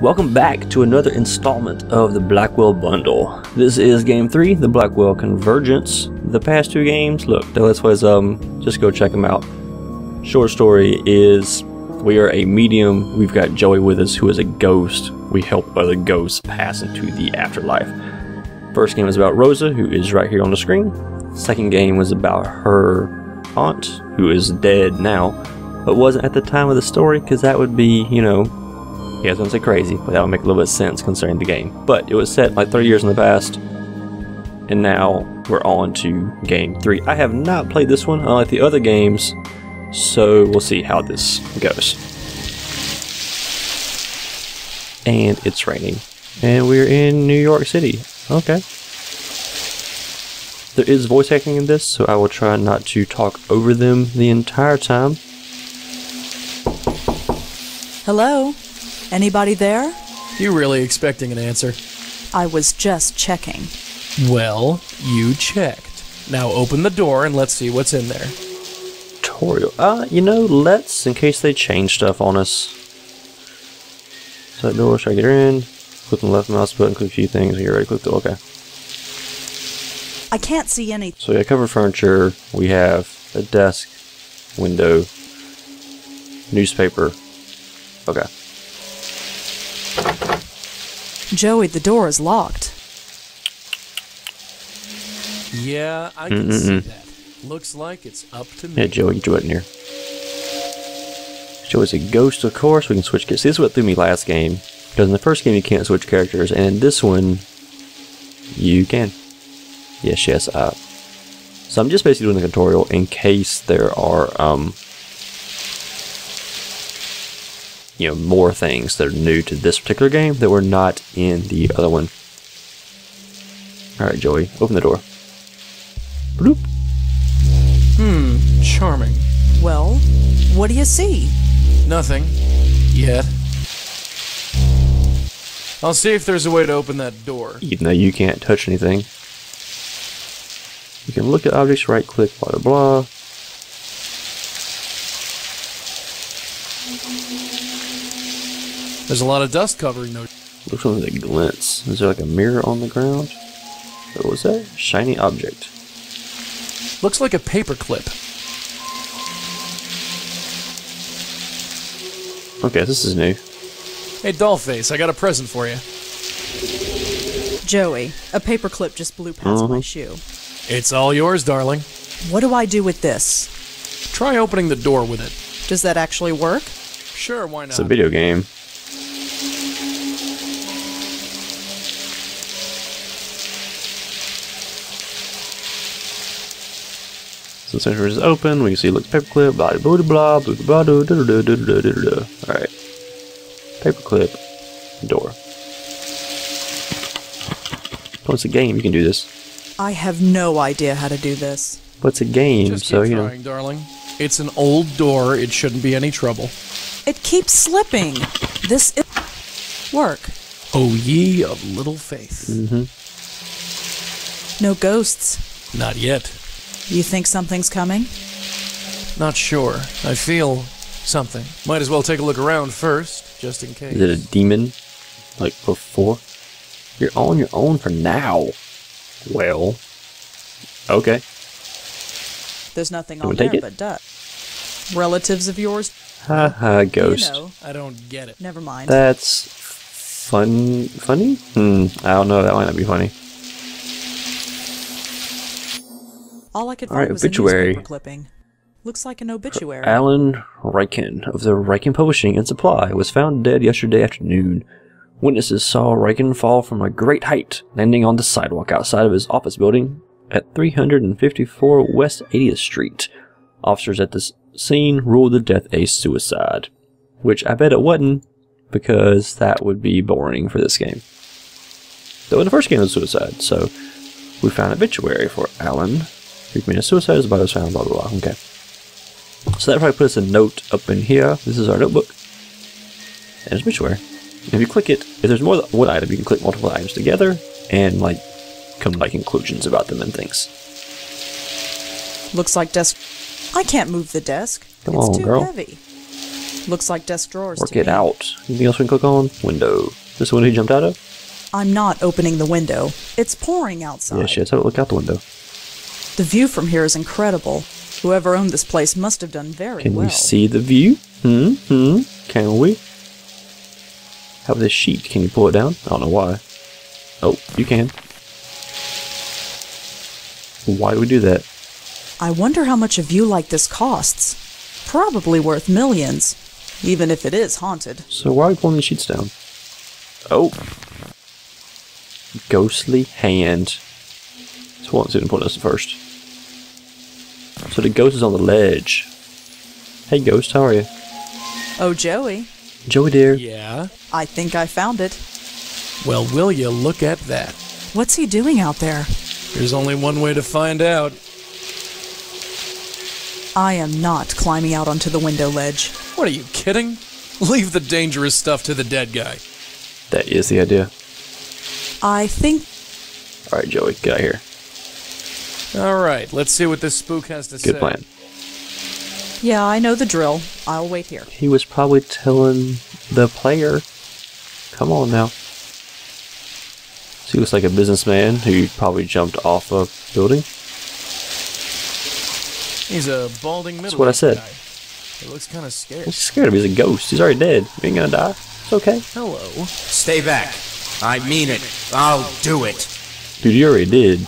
Welcome back to another installment of the Blackwell Bundle. This is game three, the Blackwell Convergence. The past two games, look, the Let's Plays, um, just go check them out. Short story is we are a medium. We've got Joey with us, who is a ghost. We help other ghosts pass into the afterlife. First game was about Rosa, who is right here on the screen. Second game was about her aunt, who is dead now, but wasn't at the time of the story, because that would be, you know, yeah, I gonna say crazy, but that would make a little bit of sense concerning the game. But it was set like 30 years in the past, and now we're on to game three. I have not played this one, unlike the other games, so we'll see how this goes. And it's raining. And we're in New York City. Okay. There is voice acting in this, so I will try not to talk over them the entire time. Hello? Anybody there? You really expecting an answer? I was just checking. Well, you checked. Now open the door and let's see what's in there. Tutorial. Uh, you know, let's, in case they change stuff on us. So that door, should I get her in? Click on the left mouse button, click a few things, and you're ready, click the, okay. I can't see anything. So we got covered furniture, we have a desk, window, newspaper. Okay. Joey, the door is locked. Yeah, I can see that. Looks like it's up to me. Yeah, Joey, get your butt in here. Joey's a ghost, of course. We can switch. See, this is what threw me last game. Because in the first game, you can't switch characters. And in this one, you can. Yes, yes. Uh, so I'm just basically doing the tutorial in case there are, um, you know, more things that are new to this particular game that were not in the other one. Alright, Joey, open the door. Bloop. Hmm, charming. Well, what do you see? Nothing. Yet. I'll see if there's a way to open that door. even though you can't touch anything. You can look at objects, right click, blah blah blah. There's a lot of dust covering those. Looks something that glints. Is there like a mirror on the ground? What was that? Shiny object. Looks like a paper clip. Okay, this is new. Hey, Dollface, I got a present for you. Joey, a paperclip just blew past my uh-huh. shoe. It's all yours, darling. What do I do with this? Try opening the door with it. Does that actually work? Sure, why not? It's a video game. The center is open. We can see look paperclip, blah blah blah blah blah blah blah blah blah blah blah blah blah. Alright. Paperclip door. Oh, it's a game, you can do this. I have no idea how to do this. But it's a game, Just so keep you know. darling. It's an old door. It shouldn't be any trouble. It keeps slipping. This is work. Oh, ye of little faith. No ghosts. Not yet. You think something's coming? Not sure. I feel something. Might as well take a look around first, just in case. Is it a demon? Like before? You're on your own for now. Well. Okay. There's nothing on wanna take there it? but dust. Relatives of yours? Ha ha, ghost. You know. I don't get it. Never mind. That's fun. Funny? Hmm. I don't know. That might not be funny. All I could find right, was obituary. a newspaper clipping. Looks like an obituary. Alan Ryken of the Ryken Publishing and Supply was found dead yesterday afternoon. Witnesses saw Ryken fall from a great height, landing on the sidewalk outside of his office building at 354 West 80th Street. Officers at the scene ruled the death a suicide. Which I bet it wasn't, because that would be boring for this game. Though in the first game it was suicide, so we found obituary for Alan. Who committed suicide, his body was found, blah blah blah. Okay. So that probably puts a note up in here. This is our notebook. And it's obituary. And if you click it, if there's more than one item, you can click multiple items together and like come to like conclusions about them and things. Looks like desk. I can't move the desk. Come it's on, too girl. heavy. Looks like desk drawers. Work to it me. out. Anything else we can click on? Window. This is the window he jumped out of? I'm not opening the window. It's pouring outside. Yeah, shit. So look out the window. The view from here is incredible. Whoever owned this place must have done very Can well. we see the view? Hmm? Hmm? Can we? How about this sheet? Can you pull it down? I don't know why. Oh, you can. Why do we do that? I wonder how much a view like this costs. Probably worth millions, even if it is haunted. So why are we pulling the sheets down? Oh. Ghostly hand. So see if we this first. So the ghost is on the ledge. Hey ghost, how are you? Oh, Joey, Joey dear. Yeah? I think I found it. Well, will you look at that? What's he doing out there? There's only one way to find out. I am not climbing out onto the window ledge. What are you kidding? Leave the dangerous stuff to the dead guy. That is the idea. I think Alright, Joey, get out here. All right, let's see what this spook has to say. Good plan. Yeah, I know the drill. I'll wait here. He was probably telling the player. Come on now. So he looks like a businessman who probably jumped off a building. He's a balding middle. That's what I said. Guy. He looks kind of scared. He's scared of him. He's a ghost. He's already dead. He ain't gonna die. It's okay. Hello. Stay back. I mean it. I'll do it. Dude, you already did.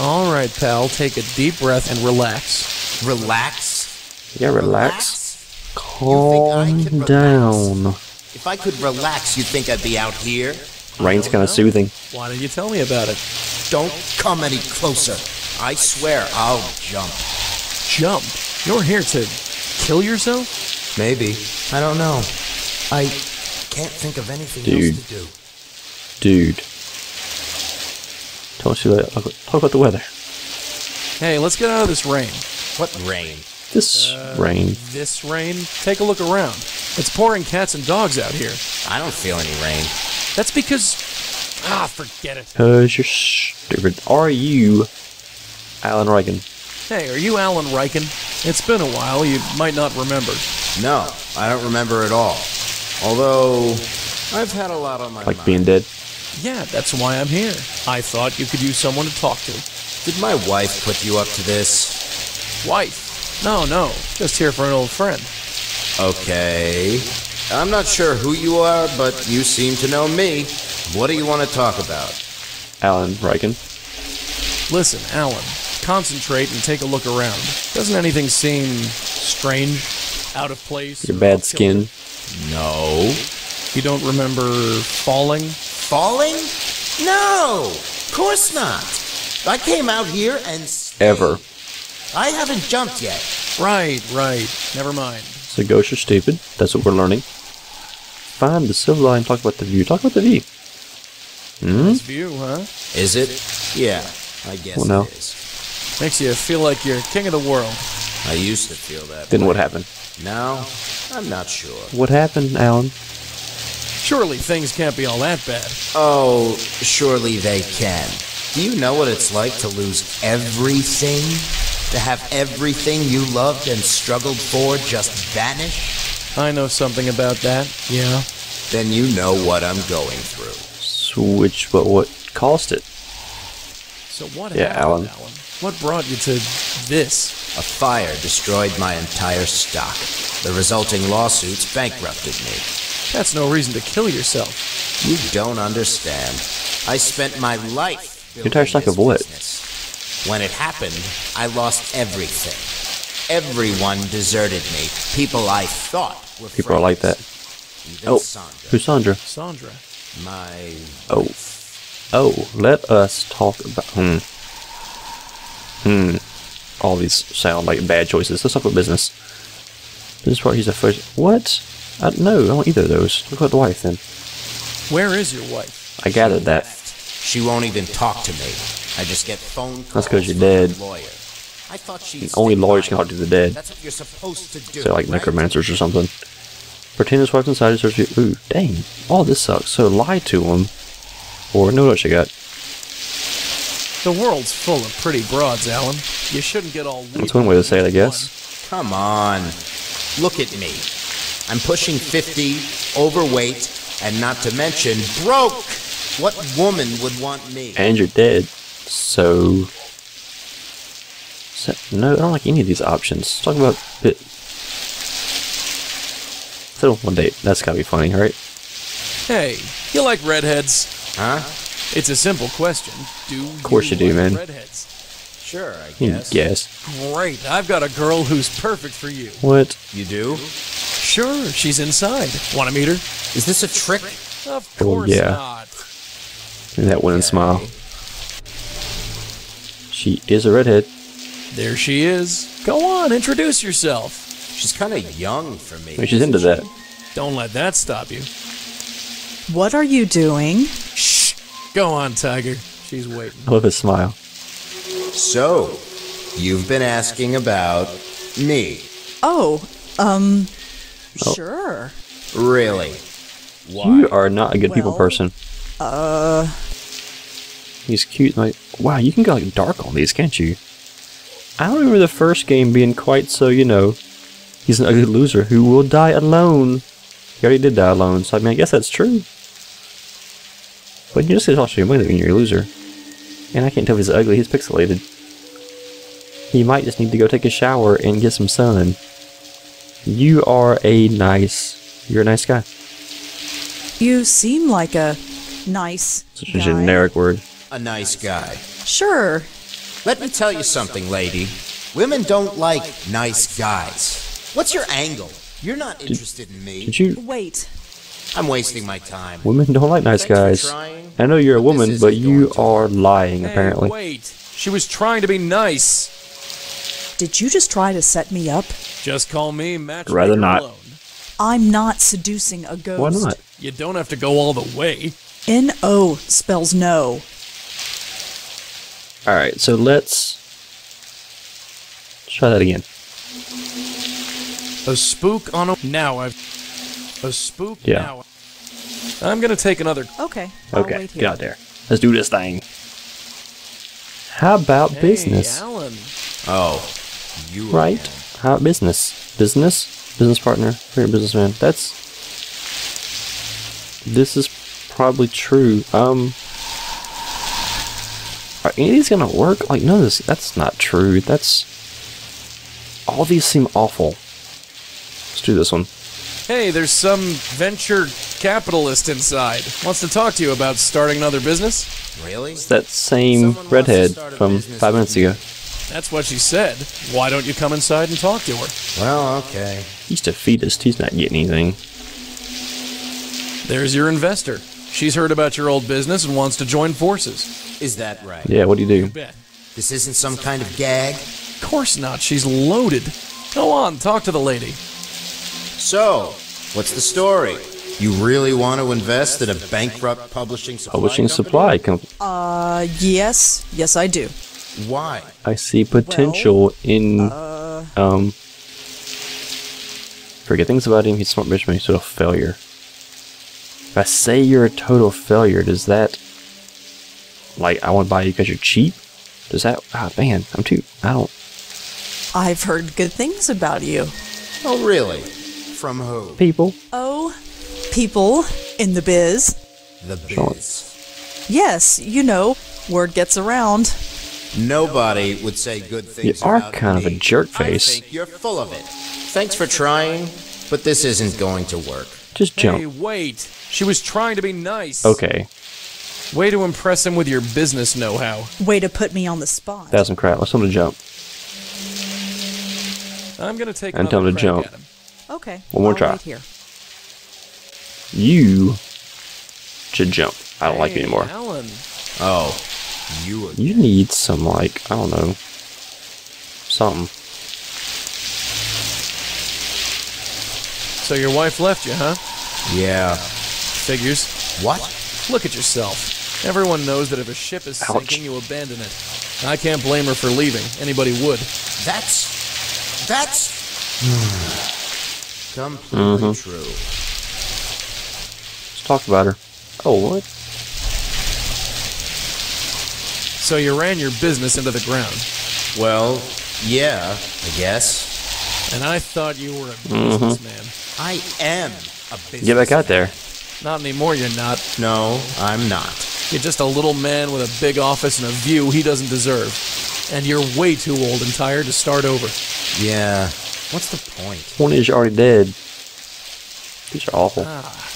All right, pal. Take a deep breath and relax. Relax. Yeah, relax. You think I Calm can relax? down. If I could relax, you'd think I'd be out here. Rain's kind of soothing. Why didn't you tell me about it? Don't come any closer. I swear I'll jump. Jump. You're here to kill yourself? Maybe. I don't know. I can't think of anything Dude. else to do. Dude. Tell us you talk talk about the weather. Hey, let's get out of this rain. What rain? This rain. This rain? Take a look around. It's pouring cats and dogs out here. I don't feel any rain. That's because. Ah, forget it. Cause you're stupid. Are you Alan Ryken? Hey, are you Alan Ryken? It's been a while. You might not remember. No, I don't remember at all. Although, I've had a lot on my Like mind. being dead? Yeah, that's why I'm here. I thought you could use someone to talk to. Did my wife put you up to this? Wife. No, no. Just here for an old friend. Okay. I'm not sure who you are, but you seem to know me. What do you want to talk about? Alan Ryken. Listen, Alan, concentrate and take a look around. Doesn't anything seem strange? Out of place? Your bad skin. No. You don't remember falling? Falling? No! Of course not. I came out here and stayed. Ever. I haven't jumped yet. Right, right. Never mind. So ghosts are stupid. That's what we're learning. Find the silver line. Talk about the view. Talk about the view. Hmm? Nice view, huh? Is it? Yeah, I guess Well, no. it is. Makes you feel like you're king of the world. I used to feel that. Then what happened? Now, I'm not sure. What happened, Alan? Surely things can't be all that bad. Oh, surely they can. Do you know what it's like to lose everything? To have everything you loved and struggled for just vanish? I know something about that. Yeah. Then you know what I'm going through. Switch, but what caused it? So what Yeah, happened, Alan. Alan? What brought you to this? A fire destroyed my entire stock. The resulting lawsuits bankrupted me. That's no reason to kill yourself. You don't understand. I spent my life. Your entire stock building of what? When it happened, I lost everything. Everyone deserted me. People I thought were People are like that. Even Oh, Sandra, who's Sandra? Sandra. my Oh. Oh, let us talk about. Hmm. Hmm. All these sound like bad choices. Let's talk about business. This part, he's a first. What? I, no, I don't either of those. Look at the wife then. Where is your wife? I gathered that. She won't even talk to me. I just get phone calls. That's because you're dead. Lawyer. I thought she'd Only lawyers can talk to the dead. That's what you're supposed to do. So like right? necromancers or something. Pretend his wife's inside his search. Ooh, dang. All this sucks. So lie to him. Or no, what you got? The world's full of pretty broads, Alan. You shouldn't get all. That's one way to say it, I guess. Come on. Look at me. I'm pushing 50, overweight, and not to mention broke. What woman would want me? And you're dead. So. so no, I don't like any of these options. Let's talk about bit. Settle one date. That's gotta be funny, right? Hey, you like redheads? Huh? It's a simple question. Do of course you do, like man. Redheads? Sure, I guess. guess. Great. I've got a girl who's perfect for you. What? You do? Sure, she's inside. Want to meet her? Is this a trick? Of Oh, course yeah. not. And that winning smile. She is a redhead. There she is. Go on, introduce yourself. She's kind of young for me. I mean, she's into that. Don't let that stop you. What are you doing? Shh. Go on, Tiger. She's waiting. I love his smile. So, you've been asking about me. Oh, um, Oh. sure. Really? You are not a good people person. Uh, He's cute. Like, wow, you can go like dark on these, can't you? I don't remember the first game being quite so, you know, he's an ugly loser who will die alone. He already did die alone, so I mean, I guess that's true. But you just said also when you're a loser. And I can't tell if he's ugly, he's pixelated. He might just need to go take a shower and get some sun. You are a nice, you're a nice guy. you seem like a nice Such a guy. generic word. A nice guy. Sure. Let me tell you something, lady. Women don't like nice guys. What's your angle? You're not interested in me. Did you? Wait. I'm wasting my time. Women don't like nice Thanks guys. I know you're a woman, but you are lying, Hey, apparently. wait. She was trying to be nice. Did you just try to set me up? Just call me matchmaker Rather not. alone. I'm not seducing a ghost. Why not? You don't have to go all the way. N O spells no. Alright, so let's try that again. A spook on a now I've a spook Yeah. now. I'm gonna take another Okay. I'll Okay, wait here. get out there. Let's do this thing. How about Hey, business? Alan. Oh, you Right? again. How about business? Business? Business partner? You're businessman. That's. This is probably true. Um. Are any of these gonna work? Like, no, this, that's not true. That's. All these seem awful. Let's do this one. Hey, there's some venture capitalist inside. Wants to talk to you about starting another business? Really? It's that same Someone redhead from five minutes ago. That's what she said. Why don't you come inside and talk to her? Well, okay. He's defeatist. He's not getting anything. There's your investor. She's heard about your old business and wants to join forces. Is that right? Yeah, what do you do? Bet. This isn't some kind of gag? Of course not. She's loaded. Go on, talk to the lady. So, what's the story? You really want to invest in a bankrupt publishing supply Publishing company? supply. Com- Uh, yes. Yes, I do. Why? I see potential in. Uh, Um. Forget things about him. He's smart bitch, but he's a total failure. If I say you're a total failure, does that. Like, I want to buy you because you're cheap? Does that. Ah, man, I'm too. I don't. I've heard good things about you. Oh, really? From who? People. Oh, people in the biz. The Sean. biz. Yes, you know, word gets around. Nobody would say good things You are about kind of a me. jerk face. I think you're full of it. Thanks for trying, but this isn't going to work. Just jump. Hey, wait. She was trying to be nice. Okay, Way to impress him with your business know-how. Way to put me on the spot. that's some crap. Let's tell him to jump. I'm gonna take And tell another him to jump. at him. okay. One more I'll try. Wait here. You should jump. I don't like you Hey, anymore. Alan. Oh, you. You need some, like, I don't know. Something. So your wife left you, huh? Yeah. Figures. What? Look at yourself. Everyone knows that if a ship is Ouch. sinking, you abandon it. I can't blame her for leaving. Anybody would. That's. That's. completely Mm-hmm. true. Let's talk about her. Oh, what? So you ran your business into the ground. Well, yeah, I guess. And I thought you were a mm-hmm. businessman. I am a business. Get back out there. Not anymore, you're not. No, I'm not. You're just a little man with a big office and a view he doesn't deserve. And you're way too old and tired to start over. Yeah. What's the point? One is already dead. These are awful. Ah.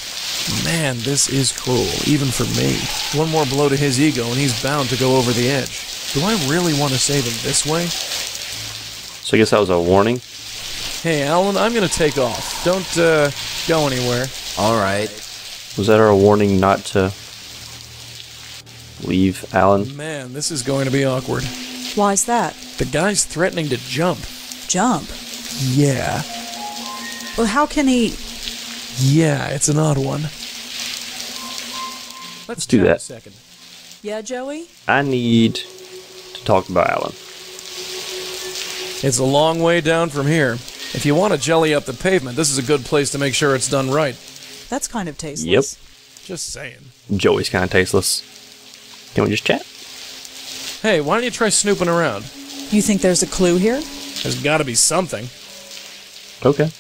Man, this is cruel, even for me. One more blow to his ego and he's bound to go over the edge. Do I really want to save him this way? So I guess that was a warning. Hey, Alan, I'm gonna take off. Don't, uh, go anywhere. All right. Was that our warning not to leave Alan? Man, this is going to be awkward. Why's that? The guy's threatening to jump. Jump. Yeah. Well, how can he? Yeah, it's an odd one. Let's do that. A second. Yeah, Joey? I need to talk about Alan. It's a long way down from here. If you want to jelly up the pavement, this is a good place to make sure it's done right. That's kind of tasteless. Yep. Just saying. Joey's kind of tasteless. Can we just chat? Hey, why don't you try snooping around? You think there's a clue here? There's got to be something. Okay.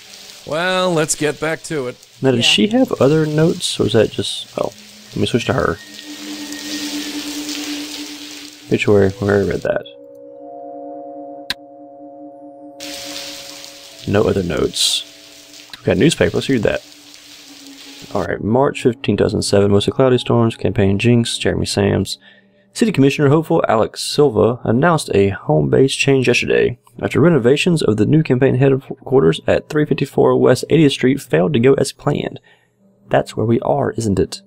Well, let's get back to it. Now, did Yeah. she have other notes, or is that just? Oh, let me switch to her. Which where where I read that. No other notes. We got newspaper. Let's read that. All right, March 15, 2007. Mostly cloudy storms. Campaign jinx. Jeremy Sams. City Commissioner hopeful Alex Silva announced a home base change yesterday after renovations of the new campaign headquarters at 354 West 80th Street failed to go as planned. That's where we are, isn't it?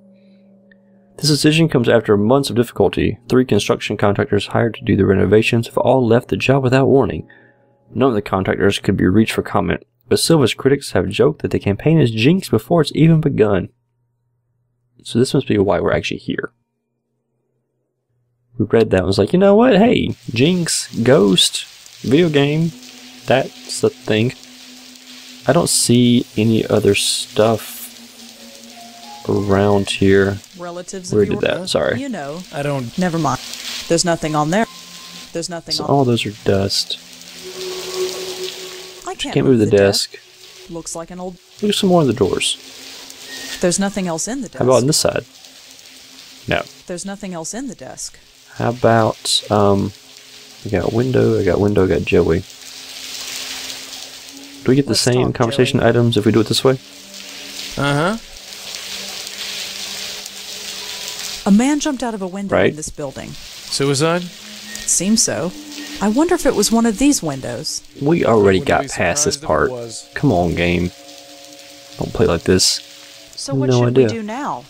This decision comes after months of difficulty. Three construction contractors hired to do the renovations have all left the job without warning. None of the contractors could be reached for comment, but Silva's critics have joked that the campaign is jinxed before it's even begun. So this must be why we're actually here. We read that and was like, you know what? Hey, Jinx, Ghost, video game, that's the thing. I don't see any other stuff around here. Relatives Where of did that? Sorry. You know. I don't. Never mind. There's nothing on there. There's nothing So on. all those are dust. I can't, Can't move the desk. desk. Looks like an old. Look at some more of the doors. There's nothing else in the desk. How about on this side? No. There's nothing else in the desk. How about um I got window, I got window, I got Joey. Do we get the Let's same conversation Joey. items if we do it this way? Uh huh. A man jumped out of a window Right. in this building. Suicide? Seems so. I wonder if it was one of these windows. We already got past this surprised if it part. Come on, game. Don't play like this. So what No should idea. we do now?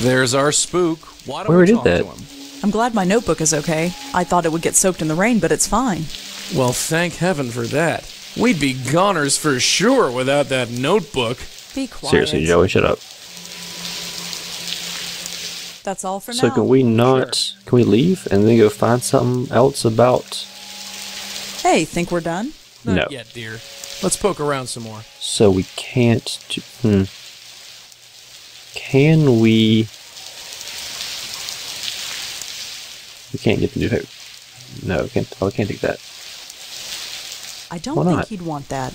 There's our spook. Why don't We we, already talk did to that. Him? I'm glad my notebook is okay. I thought it would get soaked in the rain, but it's fine. Well, thank heaven for that. We'd be goners for sure without that notebook. Be quiet. Seriously, Joey, shut up. That's all for So now. So can we not can we leave and then go find something else about Hey, think we're done? Not No. yet, dear. Let's poke around some more. so we can't do, hmm. Can we We can't get the new paper. No, we can't oh we can't take that. I don't Why think not? he'd want that.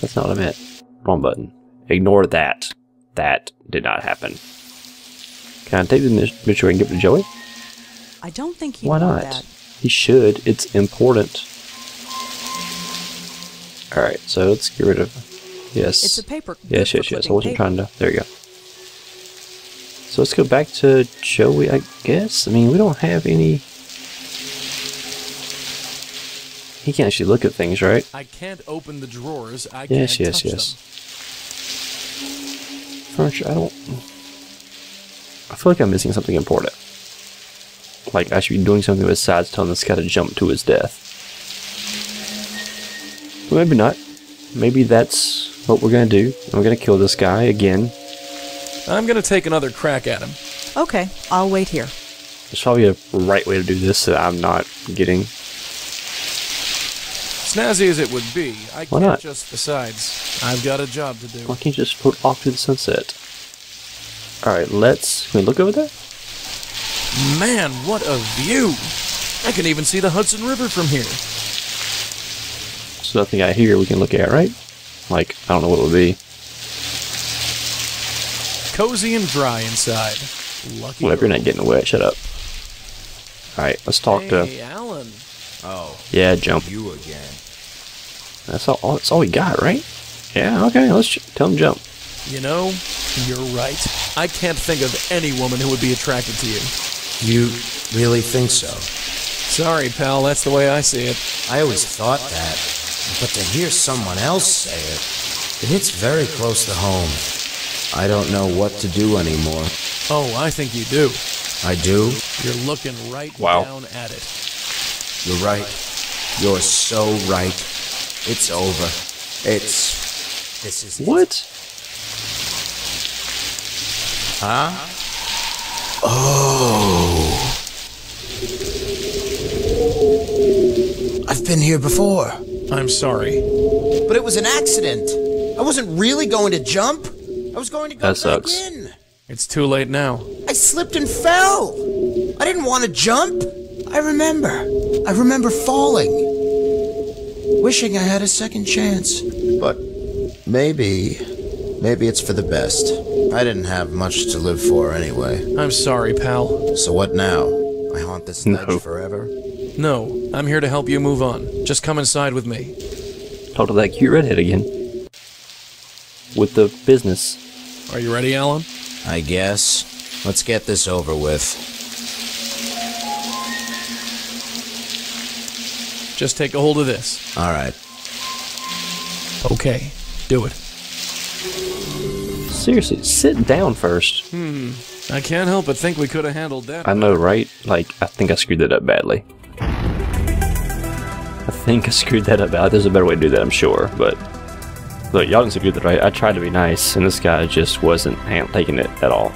That's not what I meant. Wrong button. Ignore that. That did not happen. Can I take the picture and give it to Joey? I don't think he'd Why not? that. He should. It's important. Alright, so let's get rid of. Yes. It's a paper. yes, yes, yes. I wasn't paper. trying to. There you go. So let's go back to Joey, I guess. I mean, we don't have any. He can't actually look at things, right? I can't open the drawers. I Yes, can't yes, touch yes. them. Furniture, I don't. I feel like I'm missing something important. Like I should be doing something besides telling this guy to jump to his death. But maybe not. Maybe that's what we're gonna do. We're gonna kill this guy again. I'm gonna take another crack at him. Okay, I'll wait here. There's probably a right way to do this that I'm not getting. Snazzy as it would be, I Why can't not? just. Besides, I've got a job to do. Why can't you just float off to the sunset? Alright, let's. Can we look over there? Man, what a view! I can even see the Hudson River from here. There's nothing out here we can look at, right? Like, I don't know what it would be. Cozy and dry inside. Lucky. Whatever, you're not getting wet. Shut up. Alright, let's talk to. Hey, Alan. Oh, Yeah, jump. you again. That's all, all. That's all we got, right? Yeah. Okay. Let's j- tell him jump. You know, you're right. I can't think of any woman who would be attracted to you. You really think so? Sorry, pal, that's the way I see it. I always thought that, but to hear someone else say it, it hits very close to home. I don't know what to do anymore. Oh, I think you do. I do? You're looking right Wow. down at it. You're right. You're so right. It's over. It's. This is. it. What? Huh? Oh. I've been here before, I'm sorry. but it was an accident. I wasn't really going to jump. I was going to go That back sucks. in. It's too late now. I slipped and fell. I didn't want to jump. I remember. I remember falling. Wishing I had a second chance. But maybe. Maybe it's for the best. I didn't have much to live for anyway. I'm sorry, pal. So what now? I haunt this ledge No. forever? No, I'm here to help you move on. Just come inside with me. Talk to that cute redhead again. With the business. Are you ready, Alan? I guess. Let's get this over with. Just take a hold of this. Alright. Okay, do it. Seriously, sit down first. Hmm. I can't help but think we could have handled that. I know, right? Like, I think I screwed that up badly. I think I screwed that up bad. There's a better way to do that, I'm sure. But look, y'all didn't screw that right. I tried to be nice, and this guy just wasn't taking it at all.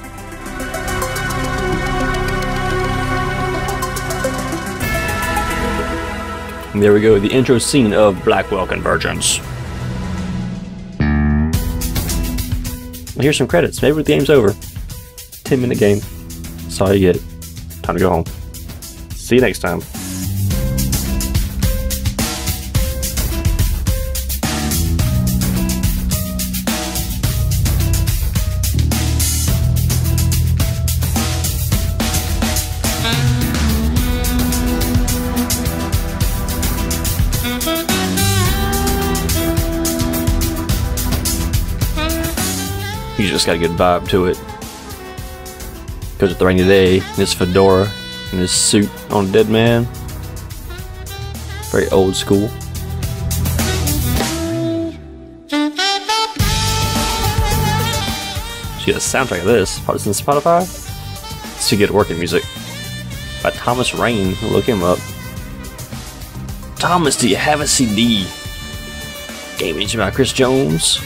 And there we go, the intro scene of Blackwell Convergence. Here's some credits. Maybe the game's over. 10 minute game. That's all you get. Time to go home. See you next time. Just got a good vibe to it. Because it's the rainy day, and his fedora, and his suit on a Dead Man. Very old school. She has a soundtrack of this. In Spotify. It's to get working music. By Thomas Regin. Look him up. Thomas, do you have a CD? Game Engine by Chris Jones.